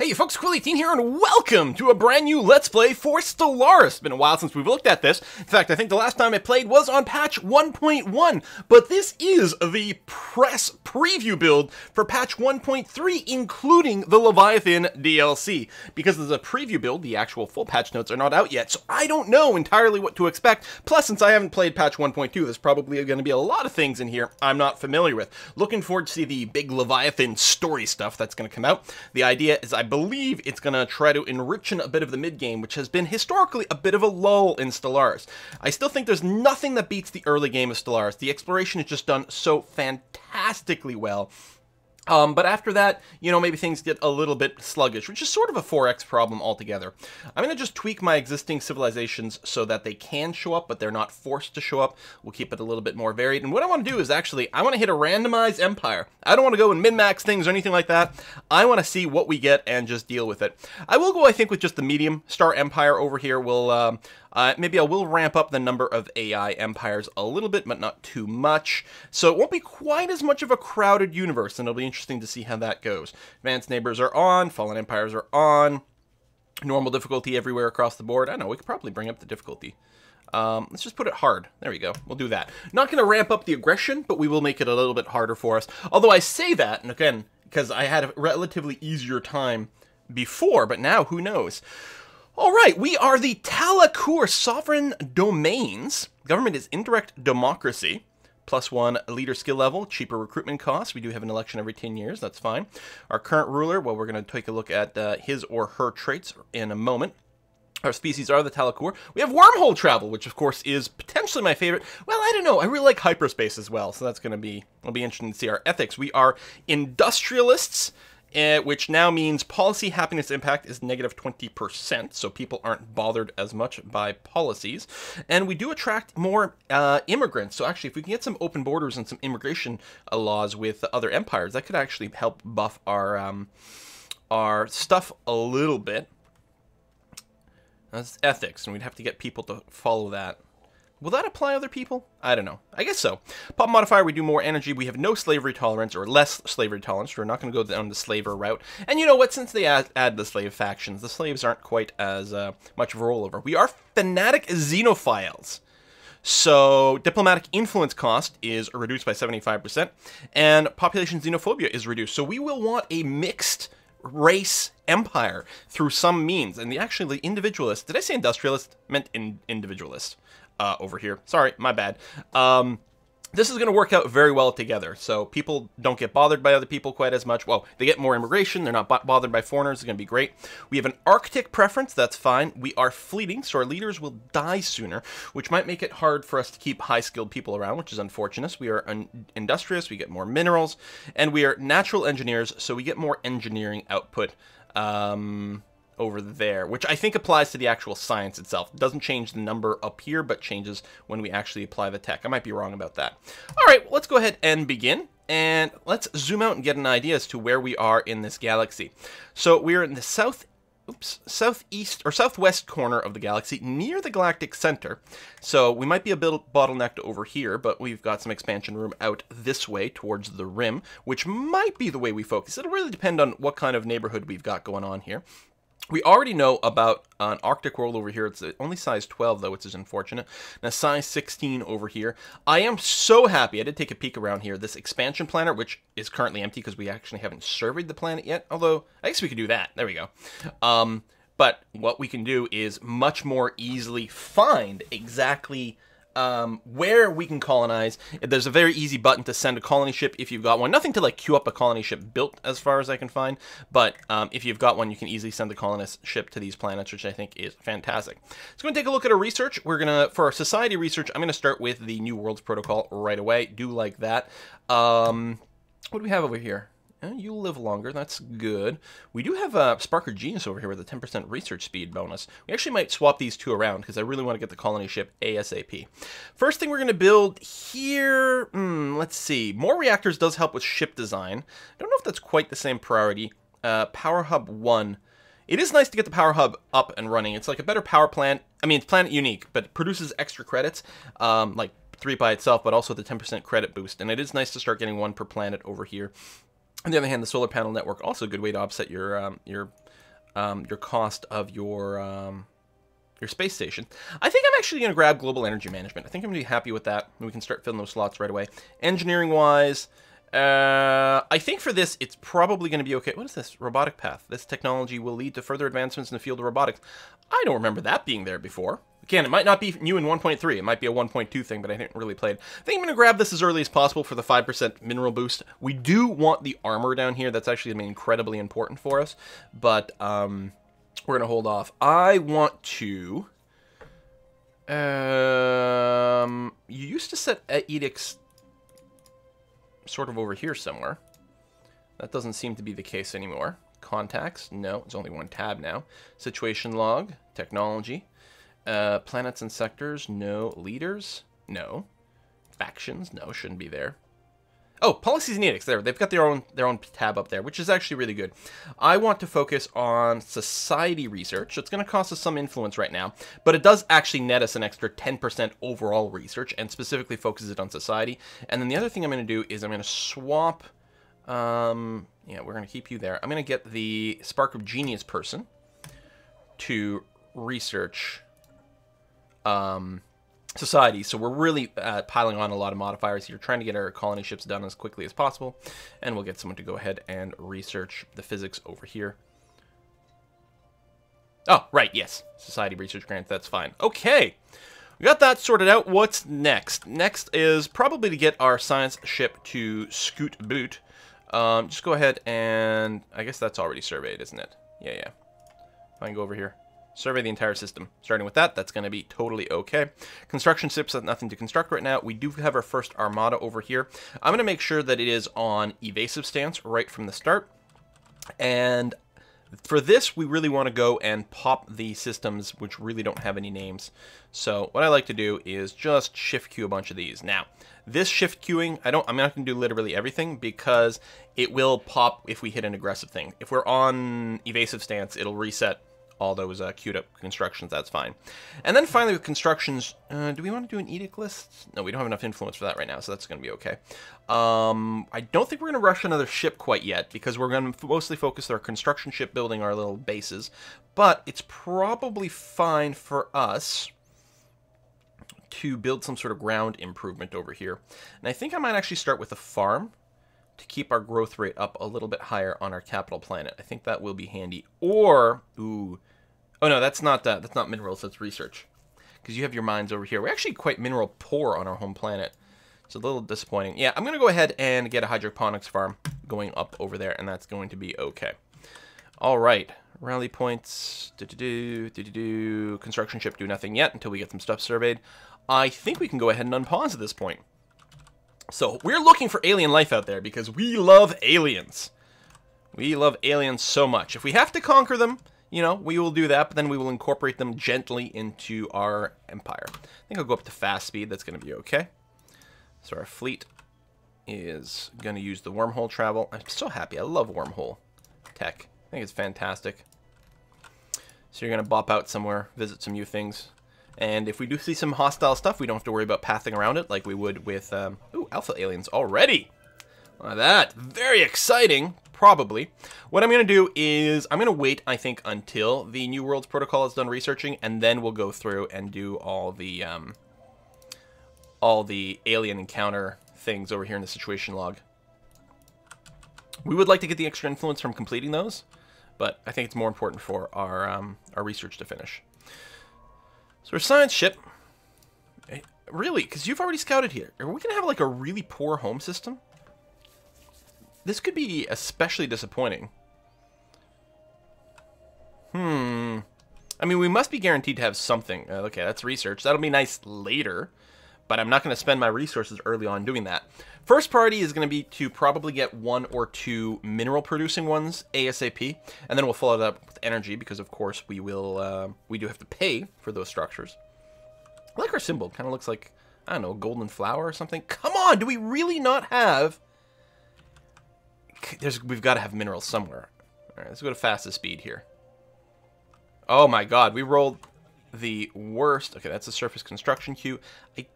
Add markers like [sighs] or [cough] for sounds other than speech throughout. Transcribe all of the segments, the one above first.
Hey folks, Quill18 here, and welcome to a brand new Let's Play for Stellaris. It's been a while since we've looked at this. In fact, I think the last time I played was on patch 1.1, but this is the press preview build for patch 1.3, including the Leviathan DLC. Because it's a preview build, the actual full patch notes are not out yet, so I don't know entirely what to expect. Plus, since I haven't played patch 1.2, there's probably going to be a lot of things in here I'm not familiar with. Looking forward to see the big Leviathan story stuff that's going to come out. The idea is I believe it's going to try to enrich a bit of the mid game, which has been historically a bit of a lull in Stellaris. I still think there's nothing that beats the early game of Stellaris. The exploration is just done so fantastically well. Um, but after that, you know, maybe things get a little bit sluggish, which is sort of a 4x problem altogether. I'm going to just tweak my existing civilizations so that they can show up, but they're not forced to show up. We'll keep it a little bit more varied. And what I want to do is actually, I want to hit a randomized empire. I don't want to go and min-max things or anything like that. I want to see what we get and just deal with it. I will go, I think, with just the medium star empire over here. We'll, um, uh, maybe I will ramp up the number of AI empires a little bit, but not too much. So it won't be quite as much of a crowded universe, and it'll be interesting to see how that goes. Advanced neighbors are on, fallen empires are on, normal difficulty everywhere across the board. I know, we could probably bring up the difficulty. Um, let's just put it hard. There we go. We'll do that. Not going to ramp up the aggression, but we will make it a little bit harder for us. Although I say that, and again, because I had a relatively easier time before, but now who knows? All right, we are the Talakur Sovereign Domains. Government is indirect democracy. Plus one leader skill level, cheaper recruitment costs. We do have an election every 10 years, that's fine. Our current ruler, well, we're going to take a look at uh, his or her traits in a moment. Our species are the Talakur. We have wormhole travel, which of course is potentially my favorite. Well, I don't know. I really like hyperspace as well, so that's going to be, it'll be interesting to see our ethics. We are industrialists which now means policy happiness impact is negative 20%, so people aren't bothered as much by policies. And we do attract more uh, immigrants, so actually if we can get some open borders and some immigration uh, laws with other empires, that could actually help buff our, um, our stuff a little bit. That's ethics, and we'd have to get people to follow that. Will that apply other people? I don't know. I guess so. Pop modifier, we do more energy. We have no slavery tolerance, or less slavery tolerance. We're not going to go down the slaver route. And you know what? Since they add, add the slave factions, the slaves aren't quite as uh, much of a rollover. We are fanatic xenophiles. So diplomatic influence cost is reduced by 75%, and population xenophobia is reduced. So we will want a mixed race empire through some means. And the actually the individualist, did I say industrialist? meant in, individualist uh, over here. Sorry, my bad. Um, this is going to work out very well together. So people don't get bothered by other people quite as much. Well, they get more immigration. They're not bothered by foreigners. It's going to be great. We have an Arctic preference. That's fine. We are fleeting, so our leaders will die sooner, which might make it hard for us to keep high-skilled people around, which is unfortunate. We are industrious. We get more minerals. And we are natural engineers, so we get more engineering output. Um, over there, which I think applies to the actual science itself. It doesn't change the number up here, but changes when we actually apply the tech. I might be wrong about that. All right, let's go ahead and begin. And let's zoom out and get an idea as to where we are in this galaxy. So we're in the south oops, southeast or southwest corner of the galaxy near the galactic center. So we might be a bit bottlenecked over here, but we've got some expansion room out this way towards the rim, which might be the way we focus. It'll really depend on what kind of neighborhood we've got going on here. We already know about an Arctic world over here. It's only size 12, though, which is unfortunate. Now, size 16 over here. I am so happy. I did take a peek around here. This expansion planet, which is currently empty because we actually haven't surveyed the planet yet. Although, I guess we could do that. There we go. Um, but what we can do is much more easily find exactly um, where we can colonize. There's a very easy button to send a colony ship if you've got one. Nothing to like queue up a colony ship built as far as I can find, but um, if you've got one, you can easily send the colonist ship to these planets, which I think is fantastic. We're going to take a look at our research. We're going to, for our society research, I'm going to start with the New Worlds Protocol right away. Do like that. Um, what do we have over here? Eh, you live longer, that's good. We do have a Spark of Genius over here with a 10% research speed bonus. We actually might swap these two around because I really want to get the colony ship ASAP. First thing we're going to build here, hmm, let's see. More reactors does help with ship design. I don't know if that's quite the same priority. Uh, Power Hub 1. It is nice to get the Power Hub up and running. It's like a better power plant. I mean, it's planet unique, but it produces extra credits, um, like 3 by itself, but also the 10% credit boost. And it is nice to start getting one per planet over here. On the other hand, the solar panel network also a good way to offset your um, your um, your cost of your um, your space station. I think I'm actually going to grab global energy management. I think I'm going to be happy with that. We can start filling those slots right away. Engineering wise, uh, I think for this, it's probably going to be okay. What is this? Robotic path. This technology will lead to further advancements in the field of robotics. I don't remember that being there before. Again, it might not be new in 1.3. It might be a 1.2 thing, but I didn't really play it. I think I'm going to grab this as early as possible for the 5% mineral boost. We do want the armor down here. That's actually going to be incredibly important for us. But um, we're going to hold off. I want to... Um, you used to set edicts sort of over here somewhere. That doesn't seem to be the case anymore. Contacts, no, it's only one tab now. Situation log, technology. Uh, planets and sectors, no. Leaders, no. Factions, no, shouldn't be there. Oh, policies and edicts. There, they've got their own their own tab up there, which is actually really good. I want to focus on society research. It's going to cost us some influence right now, but it does actually net us an extra 10% overall research, and specifically focuses it on society. And then the other thing I'm going to do is I'm going to swap. Um, yeah, we're going to keep you there. I'm going to get the Spark of Genius person to research. Um, society. So we're really uh, piling on a lot of modifiers here, trying to get our colony ships done as quickly as possible. And we'll get someone to go ahead and research the physics over here. Oh, right, yes. Society research grant, that's fine. Okay, we got that sorted out. What's next? Next is probably to get our science ship to scoot boot. Um, just go ahead and... I guess that's already surveyed, isn't it? Yeah, yeah. I can go over here survey the entire system. Starting with that, that's going to be totally okay. Construction ships have nothing to construct right now. We do have our first armada over here. I'm going to make sure that it is on evasive stance right from the start. And for this, we really want to go and pop the systems which really don't have any names. So what I like to do is just shift queue a bunch of these. Now, this shift queuing, I don't, I'm not going to do literally everything because it will pop if we hit an aggressive thing. If we're on evasive stance, it'll reset all those uh, queued up constructions, that's fine. And then finally with constructions, uh, do we want to do an edict list? No, we don't have enough influence for that right now, so that's going to be okay. Um, I don't think we're going to rush another ship quite yet, because we're going to mostly focus our construction ship building our little bases. But it's probably fine for us to build some sort of ground improvement over here. And I think I might actually start with a farm to keep our growth rate up a little bit higher on our capital planet. I think that will be handy. Or, ooh, Oh no, that's not uh, that's not minerals. That's research. Because you have your mines over here. We're actually quite mineral poor on our home planet. It's a little disappointing. Yeah, I'm gonna go ahead and get a hydroponics farm going up over there, and that's going to be okay. All right, rally points. Do do do do do do. Construction ship do nothing yet until we get some stuff surveyed. I think we can go ahead and unpause at this point. So we're looking for alien life out there because we love aliens. We love aliens so much. If we have to conquer them, you know, we will do that, but then we will incorporate them gently into our empire. I think I'll go up to fast speed. That's going to be okay. So our fleet is going to use the wormhole travel. I'm so happy. I love wormhole tech. I think it's fantastic. So you're going to bop out somewhere, visit some new things. And if we do see some hostile stuff, we don't have to worry about pathing around it like we would with... Um, ooh, alpha aliens already! Look at that. Very exciting probably. What I'm going to do is I'm going to wait, I think, until the New Worlds Protocol is done researching, and then we'll go through and do all the um, all the alien encounter things over here in the situation log. We would like to get the extra influence from completing those, but I think it's more important for our um, our research to finish. So our science ship, eh, really, because you've already scouted here. Are we going to have like a really poor home system? This could be especially disappointing. Hmm. I mean, we must be guaranteed to have something. Uh, okay, that's research. That'll be nice later, but I'm not going to spend my resources early on doing that. First priority is going to be to probably get one or two mineral producing ones ASAP, and then we'll follow that up with energy because, of course, we will. Uh, we do have to pay for those structures. I like our symbol. Kind of looks like I don't know, golden flower or something. Come on, do we really not have there's we've got to have minerals somewhere. All right, let's go to fastest speed here. Oh my god, we rolled the worst. Okay, that's a surface construction queue. I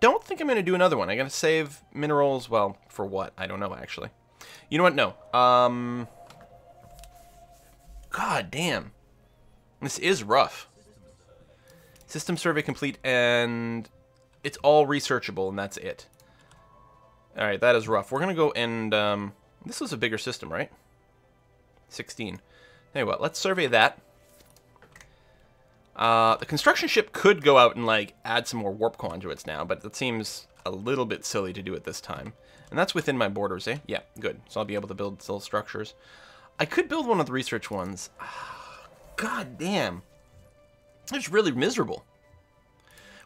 don't think I'm going to do another one. I'm going to save minerals. Well, for what? I don't know, actually. You know what? No. Um, God damn. This is rough. System survey complete, and it's all researchable, and that's it. Alright, that is rough. We're going to go and... Um, this was a bigger system, right? 16. Tell you what, let's survey that. Uh, the construction ship could go out and, like, add some more warp conduits now, but that seems a little bit silly to do at this time. And that's within my borders, eh? Yeah, good. So I'll be able to build still structures. I could build one of the research ones. [sighs] God damn. It's really miserable.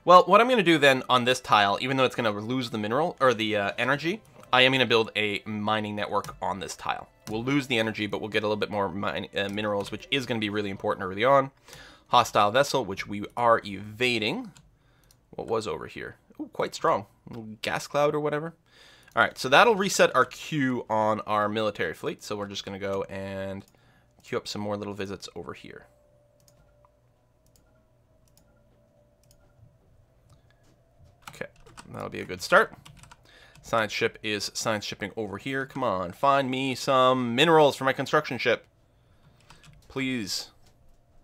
Well, what I'm going to do then on this tile, even though it's going to lose the mineral, or the uh, energy, I am going to build a mining network on this tile. We'll lose the energy, but we'll get a little bit more mine, uh, minerals, which is going to be really important early on. Hostile vessel, which we are evading. What was over here? Ooh, quite strong. Gas cloud or whatever. All right, so that'll reset our queue on our military fleet. So we're just going to go and queue up some more little visits over here. Okay, that'll be a good start. Science ship is science shipping over here. Come on, find me some minerals for my construction ship. Please.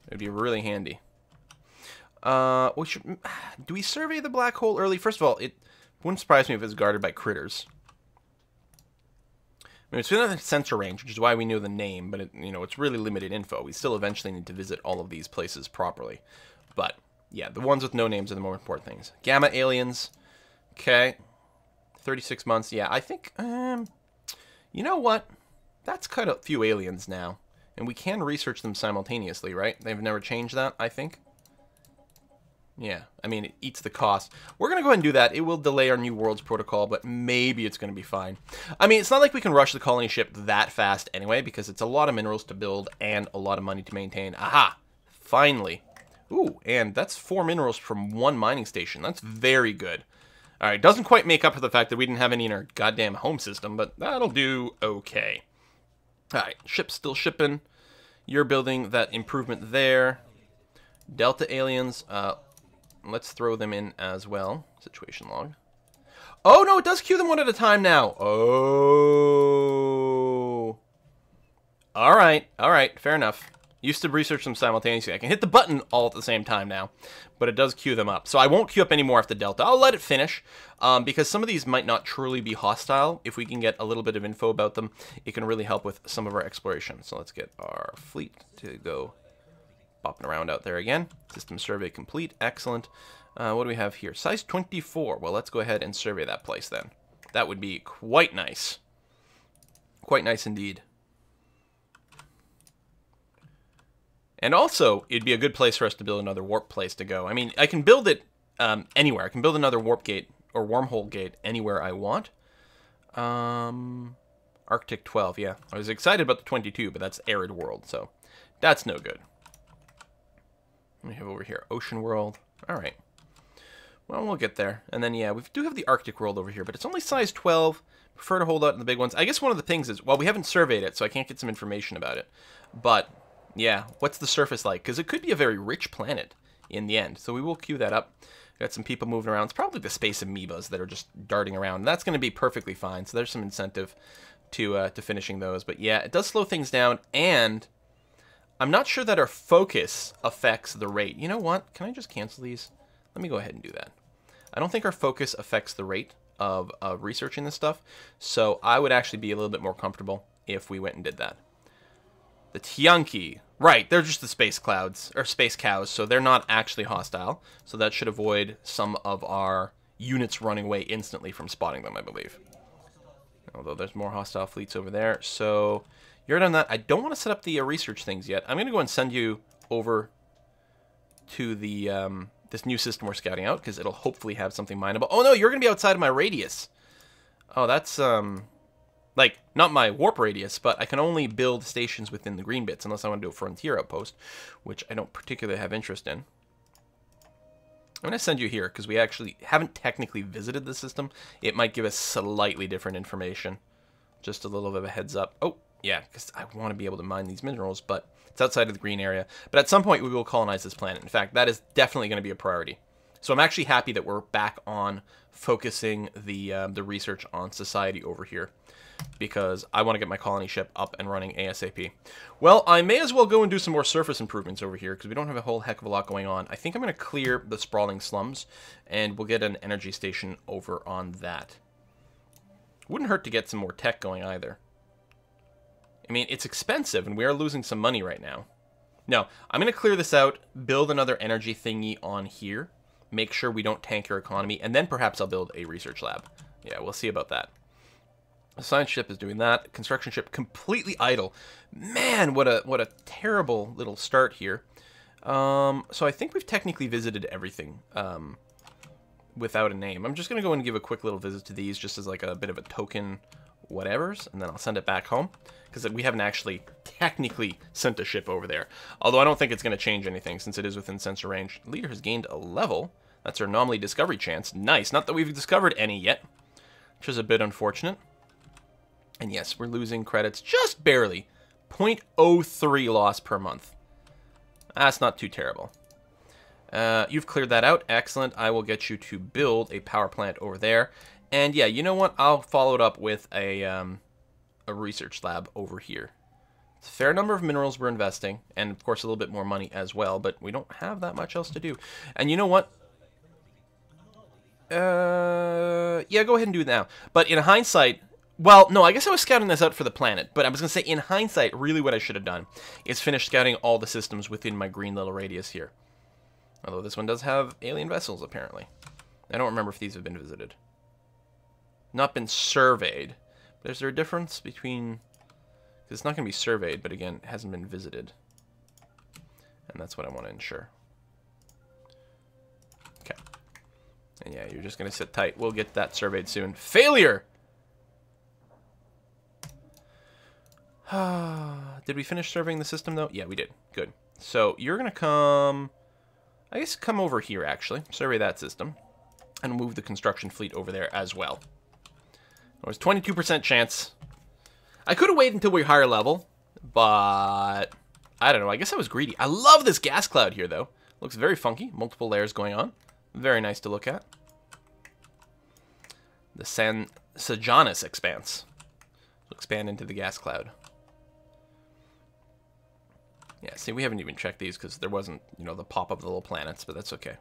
It'd be really handy. Uh, we should, [sighs] do we survey the black hole early? First of all, it wouldn't surprise me if it's guarded by critters. I mean, it's within a sensor range, which is why we knew the name, but it, you know, it's really limited info. We still eventually need to visit all of these places properly. But yeah, the ones with no names are the more important things. Gamma aliens. Okay. 36 months. Yeah, I think um you know what? That's cut a few aliens now. And we can research them simultaneously, right? They've never changed that, I think. Yeah, I mean, it eats the cost. We're going to go ahead and do that. It will delay our New Worlds protocol, but maybe it's going to be fine. I mean, it's not like we can rush the colony ship that fast anyway, because it's a lot of minerals to build and a lot of money to maintain. Aha! Finally. Ooh, and that's four minerals from one mining station. That's very good. All right, doesn't quite make up for the fact that we didn't have any in our goddamn home system, but that'll do okay. All right, ship's still shipping. You're building that improvement there. Delta aliens, uh, let's throw them in as well. Situation log. Oh, no, it does queue them one at a time now. Oh. All right, all right, fair enough. Used to research them simultaneously. I can hit the button all at the same time now, but it does queue them up. So I won't queue up any more after Delta. I'll let it finish, um, because some of these might not truly be hostile. If we can get a little bit of info about them, it can really help with some of our exploration. So let's get our fleet to go bopping around out there again. System survey complete. Excellent. Uh, what do we have here? Size 24. Well, let's go ahead and survey that place then. That would be quite nice. Quite nice indeed. And also, it'd be a good place for us to build another warp place to go. I mean, I can build it um, anywhere. I can build another warp gate or wormhole gate anywhere I want. Um, Arctic 12, yeah. I was excited about the 22, but that's arid world, so that's no good. We have over here Ocean World. All right. Well, we'll get there. And then, yeah, we do have the Arctic World over here, but it's only size 12. Prefer to hold out in the big ones. I guess one of the things is, well, we haven't surveyed it, so I can't get some information about it. But, yeah, what's the surface like? Because it could be a very rich planet in the end. So we will queue that up. Got some people moving around. It's probably the space amoebas that are just darting around. That's going to be perfectly fine. So there's some incentive to uh, to finishing those. But yeah, it does slow things down, and I'm not sure that our focus affects the rate. You know what? Can I just cancel these? Let me go ahead and do that. I don't think our focus affects the rate of, of researching this stuff, so I would actually be a little bit more comfortable if we went and did that. The Tiyanki. Right, they're just the space clouds, or space cows, so they're not actually hostile, so that should avoid some of our units running away instantly from spotting them, I believe. Although there's more hostile fleets over there, so you're done that. I don't want to set up the uh, research things yet. I'm going to go and send you over to the um, this new system we're scouting out because it'll hopefully have something mineable. Oh no, you're going to be outside of my radius. Oh, that's um, like not my warp radius, but I can only build stations within the green bits unless I want to do a frontier outpost, which I don't particularly have interest in. I'm going to send you here because we actually haven't technically visited the system. It might give us slightly different information. Just a little bit of a heads up. Oh, yeah, because I want to be able to mine these minerals, but it's outside of the green area. But at some point, we will colonize this planet. In fact, that is definitely going to be a priority. So I'm actually happy that we're back on focusing the uh, the research on society over here. Because I want to get my colony ship up and running ASAP. Well, I may as well go and do some more surface improvements over here because we don't have a whole heck of a lot going on. I think I'm going to clear the sprawling slums and we'll get an energy station over on that. Wouldn't hurt to get some more tech going either. I mean, it's expensive and we are losing some money right now. No, I'm going to clear this out, build another energy thingy on here, make sure we don't tank your economy, and then perhaps I'll build a research lab. Yeah, we'll see about that. The science ship is doing that. Construction ship completely idle. Man, what a what a terrible little start here. Um, so I think we've technically visited everything um, without a name. I'm just going to go and give a quick little visit to these just as like a bit of a token whatevers, and then I'll send it back home because we haven't actually technically sent a ship over there. Although I don't think it's going to change anything since it is within sensor range. Leader has gained a level. That's our anomaly discovery chance. Nice. Not that we've discovered any yet, which is a bit unfortunate. And yes, we're losing credits just barely. 0.03 loss per month. That's not too terrible. Uh, you've cleared that out. Excellent. I will get you to build a power plant over there. And yeah, you know what? I'll follow it up with a, um, a research lab over here. It's a fair number of minerals we're investing, and of course a little bit more money as well, but we don't have that much else to do. And you know what? Uh, yeah, go ahead and do it now. But in hindsight, well, no, I guess I was scouting this out for the planet, but I was going to say, in hindsight, really what I should have done is finish scouting all the systems within my green little radius here. Although this one does have alien vessels, apparently. I don't remember if these have been visited. Not been surveyed. But is there a difference between... It's not going to be surveyed, but again, it hasn't been visited. And that's what I want to ensure. Okay. And yeah, you're just going to sit tight. We'll get that surveyed soon. Failure! [sighs] did we finish surveying the system, though? Yeah, we did. Good. So you're going to come... I guess come over here, actually. Survey that system. And move the construction fleet over there as well. There was 22% chance. I could have waited until we higher level, but... I don't know. I guess I was greedy. I love this gas cloud here, though. Looks very funky. Multiple layers going on. Very nice to look at. The San Sejanus expanse. expand into the gas cloud. Yeah, see, we haven't even checked these because there wasn't, you know, the pop of the little planets, but that's okay.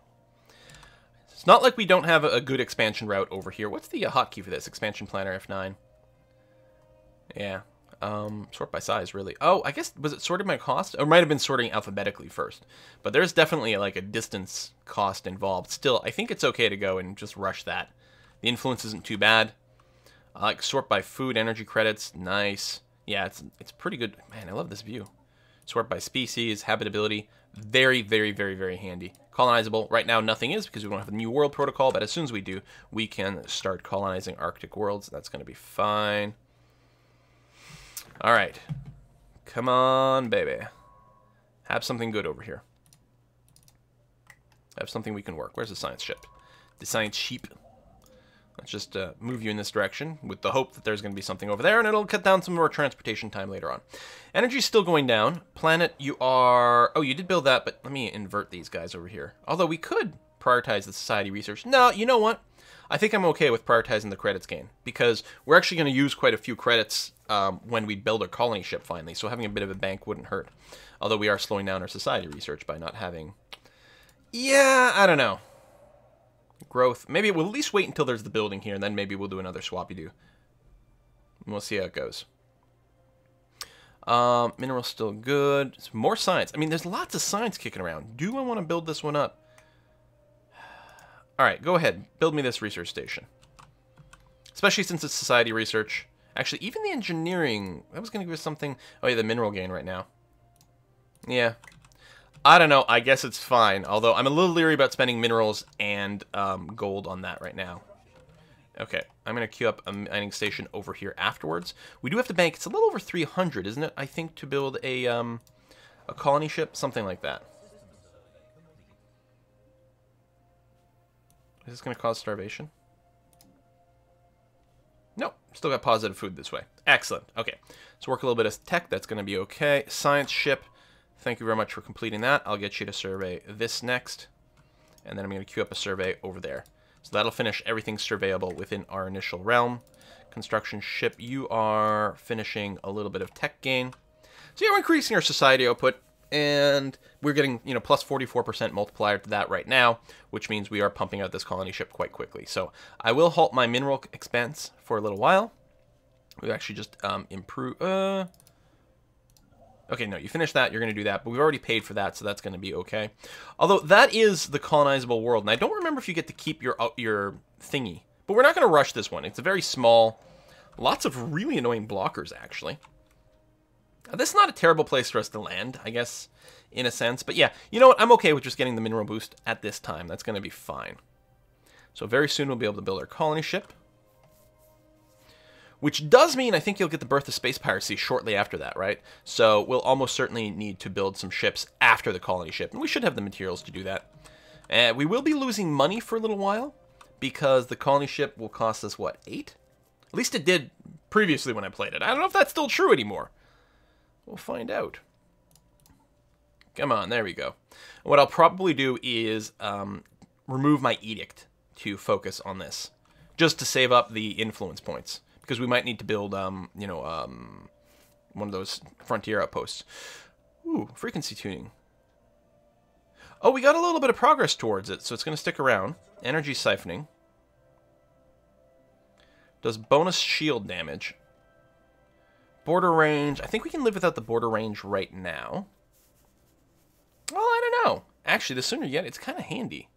It's not like we don't have a good expansion route over here. What's the uh, hotkey for this? Expansion planner F9. Yeah. Um, sort by size, really. Oh, I guess, was it sorted by cost? Or might have been sorting alphabetically first. But there's definitely, like, a distance cost involved. Still, I think it's okay to go and just rush that. The influence isn't too bad. I like sort by food, energy credits. Nice. Yeah, it's, it's pretty good. Man, I love this view. Sort by species, habitability. Very, very, very, very handy. Colonizable. Right now, nothing is because we don't have the new world protocol, but as soon as we do, we can start colonizing Arctic worlds. That's going to be fine. All right. Come on, baby. Have something good over here. Have something we can work. Where's the science ship? The science sheep. Let's just uh, move you in this direction with the hope that there's going to be something over there, and it'll cut down some more transportation time later on. Energy's still going down. Planet, you are... Oh, you did build that, but let me invert these guys over here. Although we could prioritize the society research. No, you know what? I think I'm okay with prioritizing the credits gain, because we're actually going to use quite a few credits um, when we build our colony ship finally, so having a bit of a bank wouldn't hurt. Although we are slowing down our society research by not having... Yeah, I don't know growth. Maybe we'll at least wait until there's the building here, and then maybe we'll do another swappy do. We'll see how it goes. Um, mineral's still good. Some more science. I mean, there's lots of science kicking around. Do I want to build this one up? All right, go ahead. Build me this research station. Especially since it's society research. Actually, even the engineering, that was going to give us something. Oh, yeah, the mineral gain right now. Yeah, I don't know. I guess it's fine. Although I'm a little leery about spending minerals and um, gold on that right now. Okay, I'm going to queue up a mining station over here afterwards. We do have to bank. It's a little over 300, isn't it? I think to build a um, a colony ship, something like that. Is this going to cause starvation? No, still got positive food this way. Excellent. Okay, let's work a little bit of tech. That's going to be okay. Science ship. Thank you very much for completing that. I'll get you to survey this next. And then I'm going to queue up a survey over there. So that'll finish everything surveyable within our initial realm. Construction ship, you are finishing a little bit of tech gain. So yeah, we're increasing our society output, and we're getting, you know, plus 44% multiplier to that right now, which means we are pumping out this colony ship quite quickly. So I will halt my mineral expense for a little while. We've actually just um, improve... Uh, Okay, no, you finish that, you're going to do that, but we've already paid for that, so that's going to be okay. Although, that is the colonizable world, and I don't remember if you get to keep your, uh, your thingy. But we're not going to rush this one. It's a very small, lots of really annoying blockers, actually. This is not a terrible place for us to land, I guess, in a sense. But yeah, you know what? I'm okay with just getting the mineral boost at this time. That's going to be fine. So very soon we'll be able to build our colony ship. Which does mean I think you'll get the birth of space piracy shortly after that, right? So we'll almost certainly need to build some ships after the colony ship, and we should have the materials to do that. And we will be losing money for a little while, because the colony ship will cost us, what, eight? At least it did previously when I played it. I don't know if that's still true anymore. We'll find out. Come on, there we go. What I'll probably do is um, remove my edict to focus on this, just to save up the influence points because we might need to build, um, you know, um, one of those frontier outposts. Ooh, frequency tuning. Oh, we got a little bit of progress towards it, so it's going to stick around. Energy siphoning. Does bonus shield damage. Border range. I think we can live without the border range right now. Well, I don't know. Actually, the sooner you get it, it's kind of handy.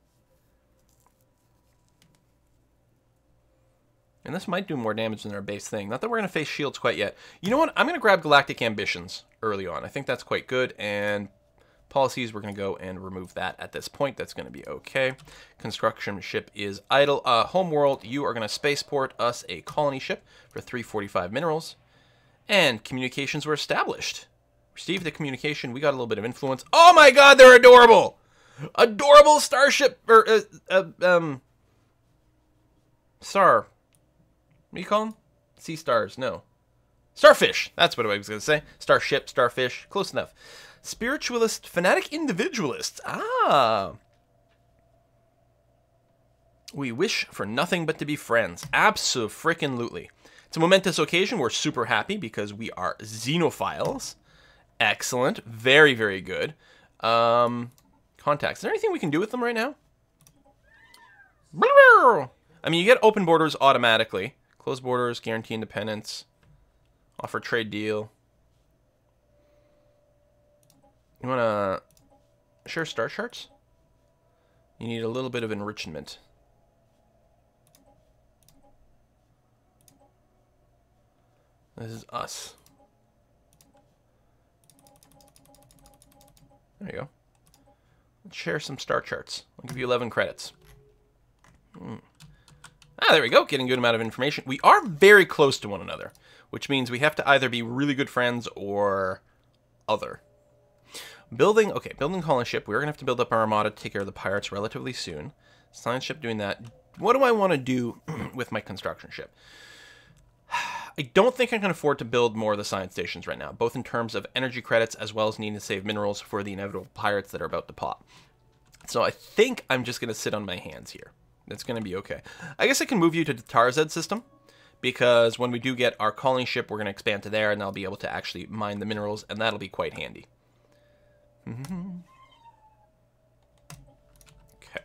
And this might do more damage than our base thing. Not that we're going to face shields quite yet. You know what? I'm going to grab Galactic Ambitions early on. I think that's quite good. And policies, we're going to go and remove that at this point. That's going to be okay. Construction ship is idle. Uh, homeworld, you are going to spaceport us a colony ship for 345 minerals. And communications were established. Received the communication. We got a little bit of influence. Oh my god, they're adorable! Adorable starship, or, uh, uh, um, star what do you call them? Sea stars, no. Starfish! That's what I was going to say. Starship, starfish, close enough. Spiritualist, fanatic individualists. Ah! We wish for nothing but to be friends. Absolutely. It's a momentous occasion. We're super happy because we are xenophiles. Excellent. Very, very good. Um, contacts. Is there anything we can do with them right now? I mean, you get open borders automatically. Close borders, guarantee independence, offer trade deal. You want to share star charts? You need a little bit of enrichment. This is us. There you go. Let's share some star charts. I'll give you 11 credits. Hmm. Ah, there we go, getting a good amount of information. We are very close to one another, which means we have to either be really good friends or other. Building, okay, building colony ship. We're going to have to build up our armada to take care of the pirates relatively soon. Science ship doing that. What do I want to do [clears throat] with my construction ship? [sighs] I don't think I can afford to build more of the science stations right now, both in terms of energy credits as well as needing to save minerals for the inevitable pirates that are about to pop. So I think I'm just going to sit on my hands here. It's going to be okay. I guess I can move you to the Tarzed system because when we do get our colony ship, we're going to expand to there and I'll be able to actually mine the minerals and that'll be quite handy. Mm -hmm. okay.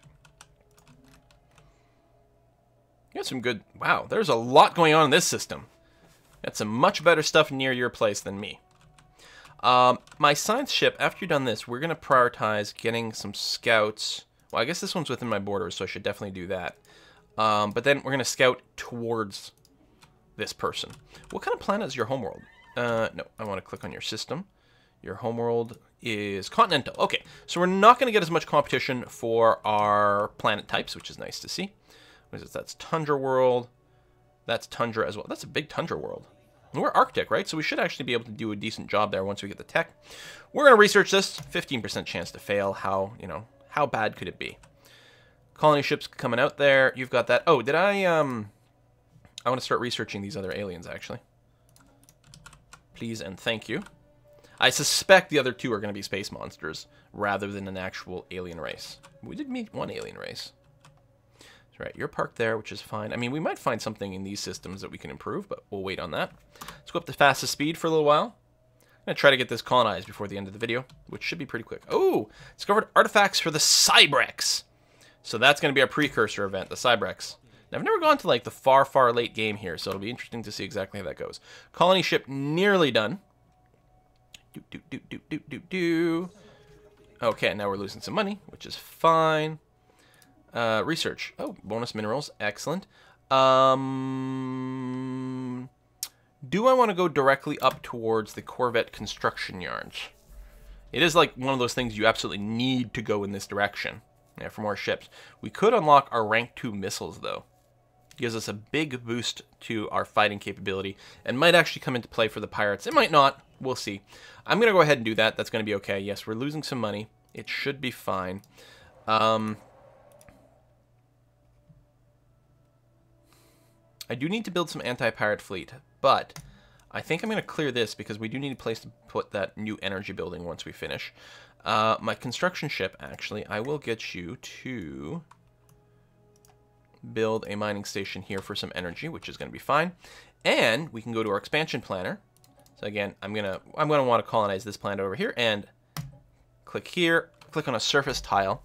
Got some good... Wow, there's a lot going on in this system. Got some much better stuff near your place than me. Um, my science ship, after you've done this, we're going to prioritize getting some scouts well, I guess this one's within my borders, so I should definitely do that. Um, but then we're going to scout towards this person. What kind of planet is your homeworld? Uh, no, I want to click on your system. Your homeworld is continental. Okay, so we're not going to get as much competition for our planet types, which is nice to see. This? That's Tundra World. That's Tundra as well. That's a big Tundra world. And we're Arctic, right? So we should actually be able to do a decent job there once we get the tech. We're going to research this. 15% chance to fail. How, you know, how bad could it be? Colony ships coming out there. You've got that. Oh, did I, um... I want to start researching these other aliens, actually. Please and thank you. I suspect the other two are going to be space monsters rather than an actual alien race. We did meet one alien race. Right, you're parked there, which is fine. I mean, we might find something in these systems that we can improve, but we'll wait on that. Let's go up to fastest speed for a little while. I'm going to try to get this colonized before the end of the video, which should be pretty quick. Oh, discovered artifacts for the Cybrex. So that's going to be our precursor event, the Cybrex. Now, I've never gone to like the far, far late game here, so it'll be interesting to see exactly how that goes. Colony ship nearly done. Do, do, do, do, do, do, do. Okay, now we're losing some money, which is fine. Uh, research. Oh, bonus minerals. Excellent. Um, do I want to go directly up towards the Corvette construction yards? It is like one of those things you absolutely need to go in this direction. Yeah, for more ships. We could unlock our rank 2 missiles, though. gives us a big boost to our fighting capability, and might actually come into play for the pirates. It might not. We'll see. I'm going to go ahead and do that. That's going to be okay. Yes, we're losing some money. It should be fine. Um, I do need to build some anti-pirate fleet, but I think I'm going to clear this because we do need a place to put that new energy building once we finish. Uh, my construction ship, actually, I will get you to build a mining station here for some energy, which is going to be fine. And we can go to our expansion planner. So again, I'm gonna I'm gonna want to colonize this planet over here and click here, click on a surface tile.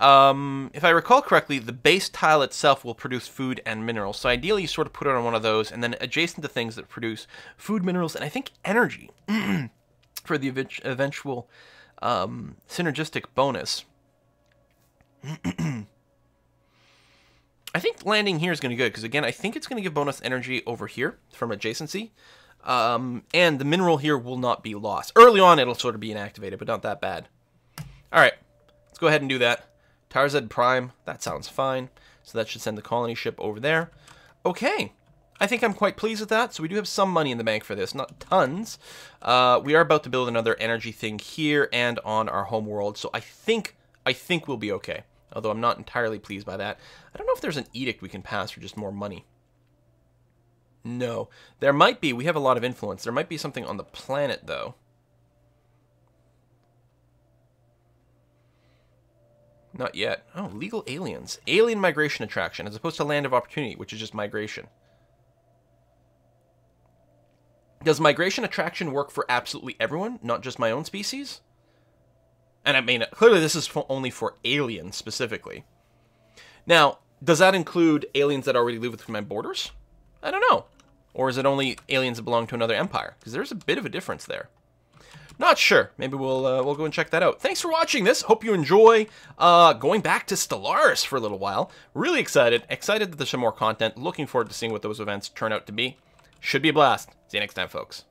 Um, if I recall correctly, the base tile itself will produce food and minerals. So ideally, you sort of put it on one of those, and then adjacent to things that produce food, minerals, and I think energy [clears throat] for the eventual um, synergistic bonus. [clears throat] I think landing here is going to be good because again, I think it's going to give bonus energy over here from adjacency. Um, and the mineral here will not be lost. Early on, it'll sort of be inactivated, but not that bad. All right, let's go ahead and do that. Tarzed Prime, that sounds fine. So that should send the colony ship over there. Okay, I think I'm quite pleased with that. So we do have some money in the bank for this, not tons. Uh, we are about to build another energy thing here and on our home world. So I think I think we'll be okay. Although I'm not entirely pleased by that. I don't know if there's an edict we can pass for just more money. No. There might be. We have a lot of influence. There might be something on the planet, though. Not yet. Oh, legal aliens. Alien migration attraction, as opposed to land of opportunity, which is just migration. Does migration attraction work for absolutely everyone, not just my own species? And I mean, clearly this is for only for aliens specifically. Now, does that include aliens that already live within my borders? I don't know. Or is it only aliens that belong to another empire? Because there's a bit of a difference there. Not sure. Maybe we'll uh, we'll go and check that out. Thanks for watching this. Hope you enjoy uh, going back to Stellaris for a little while. Really excited. Excited that there's some more content. Looking forward to seeing what those events turn out to be. Should be a blast. See you next time, folks.